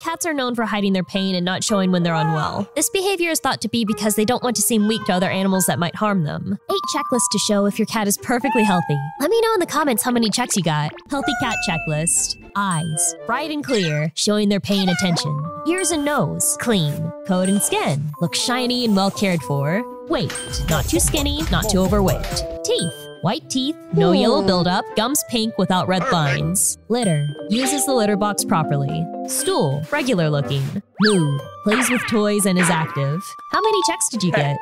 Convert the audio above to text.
Cats are known for hiding their pain and not showing when they're unwell. This behavior is thought to be because they don't want to seem weak to other animals that might harm them. 8 checklists to show if your cat is perfectly healthy. Let me know in the comments how many checks you got. Healthy cat checklist. Eyes, bright and clear, showing they're paying attention. Ears and nose, clean. Coat and skin, look shiny and well cared for. Weight, not too skinny, not too overweight. Teeth, white teeth, no yellow buildup, gums pink without red lines. Litter, uses the litter box properly. Stool, regular looking. Mood, plays with toys and is active. How many checks did you get?